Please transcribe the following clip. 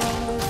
Oh.